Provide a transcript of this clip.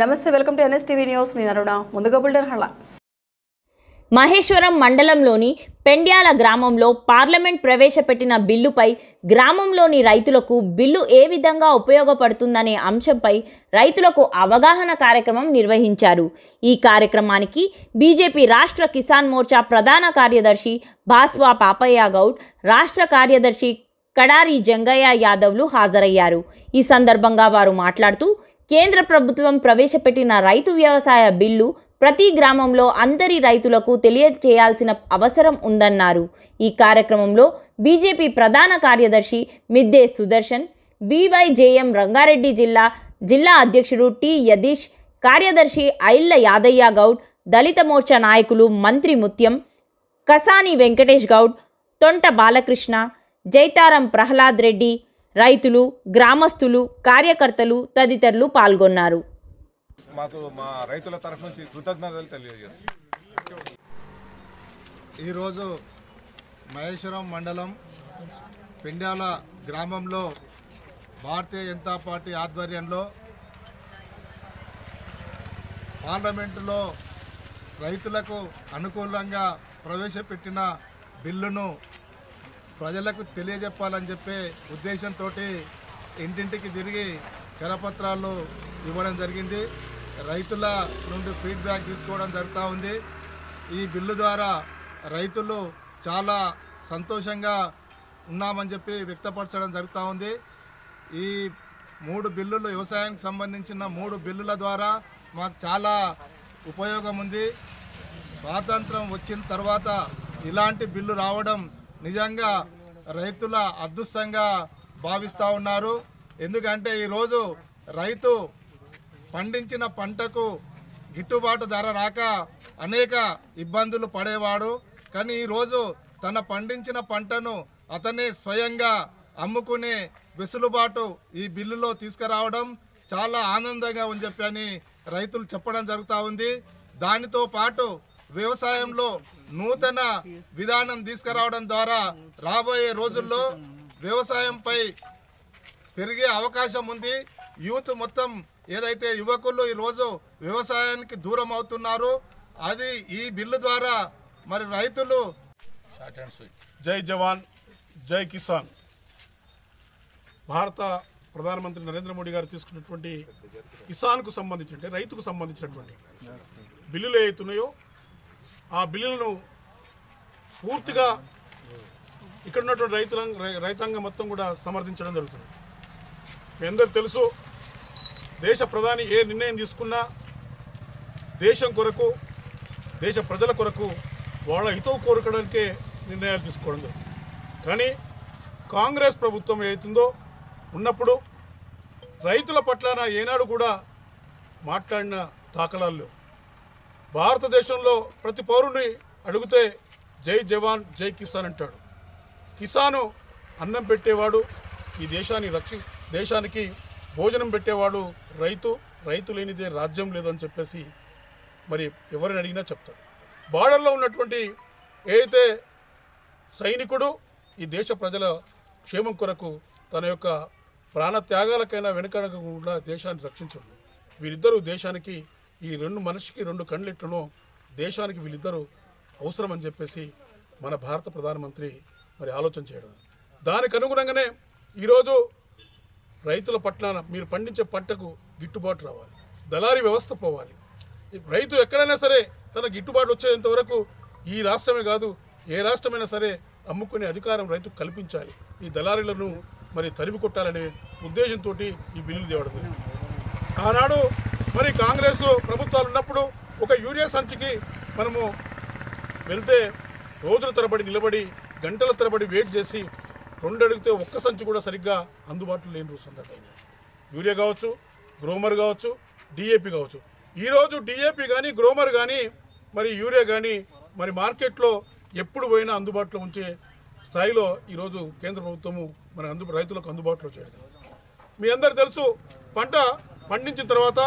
నమస్తే welcome to NSTV news. నేను అరుణ. ముందుగా బుల్డర్ హలాస్ మహేశ్వరం మండలంలోని పెండ్యాల గ్రామంలో పార్లమెంట్ ప్రవేశపెట్టిన బిల్లుపై గ్రామంలోని రైతులకు బిల్లు ఏ విధంగా ఉపయోగపడుతుందనే అంశంపై రైతులకు అవగాహన కార్యక్రమం నిర్వహించారు. ఈ కార్యక్రమానికి బీజేపీ రాష్ట్ర కిసాన్ మోర్చా ప్రధాన కార్యదర్శి బాస్వా పాపయ్య గౌడ్ రాష్ట్ర కార్యదర్శి కడారి జంగయ్య యాదవ్లు హాజరయ్యారు. ఈ సందర్భంగా వారు మాట్లాడుతూ కేంద్ర ప్రభుత్వం ప్రవేశపెట్టిన రైతు వ్యవసాయ బిల్లు ప్రతి గ్రామంలో అందరి రైతులకు తెలియచేయాల్సిన అవసరం ఉందన్నారు. ఈ కార్యక్రమంలో బీజేపీ ప్రధాన కార్యదర్శి మిద్దే సుదర్శన్ బీవైజేఎం రంగారెడ్డి జిల్లా జిల్లా అధ్యక్షుడు టి యదీష్ కార్యదర్శి ఐల్ల యాదయ్య గౌడ్ దళిత మోర్చా నాయకులు మంత్రి ముత్యం కసాని వెంకటేష్ గౌడ్ తొంట బాలకృష్ణ జైతారం ప్రహ్లాద్ రెడ్డి రైతులు గ్రామస్తులు కార్యకర్తలు తదితరులు పాల్గొన్నారు. మాకు మా రైతుల తరఫు నుంచి కృతజ్ఞతలు తెలియజేస్తున్నాం. ఈరోజు మహేశ్వరం మండలం పిండాల గ్రామంలో భారతీయ జనతా పార్టీ ఆధ్వర్యంలో పార్లమెంటులో రైతులకు అనుకూలంగా ప్రవేశపెట్టిన బిల్లును ప్రజలకు తెలియజెప్పాలని చెప్పే ఉద్దేశంతో ఇంటింటికి తిరిగి కరపత్రాలు ఇవ్వడం జరిగింది. రైతుల నుండి ఫీడ్బ్యాక్ తీసుకోవడం జరుగుతూ ఉంది. ఈ బిల్లు ద్వారా రైతులు చాలా సంతోషంగా ఉన్నామని చెప్పి వ్యక్తపరచడం జరుగుతూ ఉంది. ఈ మూడు బిల్లులు వ్యవసాయానికి సంబంధించిన మూడు బిల్లుల ద్వారా మాకు చాలా ఉపయోగం ఉంది. స్వాతంత్రం వచ్చిన తర్వాత ఇలాంటి బిల్లు రావడం నిజంగా రైతుల అదృష్టంగా భావిస్తూ ఉన్నారు. ఎందుకంటే ఈరోజు రైతు పండించిన పంటకు గిట్టుబాటు ధర రాక అనేక ఇబ్బందులు పడేవాడు. కానీ ఈరోజు తన పండించిన పంటను అతనే స్వయంగా అమ్ముకునే వెసులుబాటు ఈ బిల్లులో తీసుకురావడం చాలా ఆనందంగా ఉంది చెప్పి అని రైతులు చెప్పడం జరుగుతూ ఉంది. దానితో పాటు వ్యవసాయంలో నూతన విధానం తీసుకురావడం ద్వారా రాబోయే రోజుల్లో వ్యవసాయంపై పెరిగే అవకాశం ఉంది. యూత్ మొత్తం ఏదైతే యువకులు ఈరోజు వ్యవసాయానికి దూరం అవుతున్నారో అది ఈ బిల్లు ద్వారా మరి రైతులు జై జవాన్ జై కిసాన్. భారత ప్రధానమంత్రి నరేంద్ర మోడీ గారు తీసుకున్నటువంటి కిసాన్కు సంబంధించి అంటే రైతుకు సంబంధించినటువంటి బిల్లులు ఏవైతున్నాయో ఆ బిల్లులను పూర్తిగా ఇక్కడ ఉన్నటువంటి రైతుల రై- రైతాంగం మొత్తం కూడా సమర్థించడం జరుగుతుంది. మీ అందరు తెలుసు దేశ ప్రధాని ఏ నిర్ణయం తీసుకున్నా దేశం కొరకు దేశ ప్రజల కొరకు వాళ్ళ హితవు కోరుకోవడానికే నిర్ణయాలు తీసుకోవడం జరుగుతుంది. కానీ కాంగ్రెస్ ప్రభుత్వం ఏదైతుందో ఉన్నప్పుడు రైతుల పట్లన ఏనాడు కూడా మాట్లాడిన దాఖలాలు భారతదేశంలో ప్రతి పౌరుని అడిగితే జై జవాన్ జై కిసాన్ అంటాడు. కిసాను అన్నం పెట్టేవాడు ఈ దేశాన్ని రక్షి దేశానికి భోజనం పెట్టేవాడు రైతు రైతు లేనిదే రాజ్యం లేదని చెప్పేసి మరి ఎవరిని అడిగినా చెప్తారు. బార్డర్లో ఉన్నటువంటి ఏదైతే సైనికుడు ఈ దేశ ప్రజల క్షేమం కొరకు తన యొక్క ప్రాణ త్యాగాలకైనా వెనుకనకుండా దేశాన్ని రక్షించడం. వీరిద్దరూ దేశానికి ఈ రెండు మనిషికి రెండు కండ్లెట్లను దేశానికి వీళ్ళిద్దరూ అవసరం అని చెప్పేసి మన భారత ప్రధానమంత్రి మరి ఆలోచన చేయడం. దానికి అనుగుణంగానే ఈరోజు రైతుల పట్ల మీరు పండించే పంటకు గిట్టుబాటు రావాలి. దళారీ వ్యవస్థ పోవాలి. రైతు ఎక్కడైనా సరే తన గిట్టుబాటు వచ్చేంత వరకు ఈ రాష్ట్రమే కాదు ఏ రాష్ట్రమైనా సరే అమ్ముకునే అధికారం రైతుకు కల్పించాలి. ఈ దళారీలను మరి తరిమి కొట్టాలనే ఉద్దేశంతో ఈ బిల్లులు తేవడం ఆనాడు మరి కాంగ్రెస్ ప్రభుత్వాలు ఉన్నప్పుడు ఒక యూరియా సంచికి మనము వెళ్తే రోజుల తరబడి నిలబడి గంటల తరబడి వెయిట్ చేసి రెండు అడిగితే ఒక్క సంచి కూడా సరిగ్గా అందుబాటులో లేని సందర్భం. యూరియా కావచ్చు గ్రోమర్ కావచ్చు డిఏపి కావచ్చు. ఈరోజు డిఏపి కానీ గ్రోమర్ కానీ మరి యూరియా కానీ మరి మార్కెట్లో ఎప్పుడు పోయినా అందుబాటులో ఉంచే స్థాయిలో ఈరోజు కేంద్ర ప్రభుత్వము మన అందు రైతులకు అందుబాటులో చేయడం మీ అందరు తెలుసు పంట పండించిన తర్వాత